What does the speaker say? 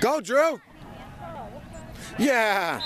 Go, Drew. Yeah.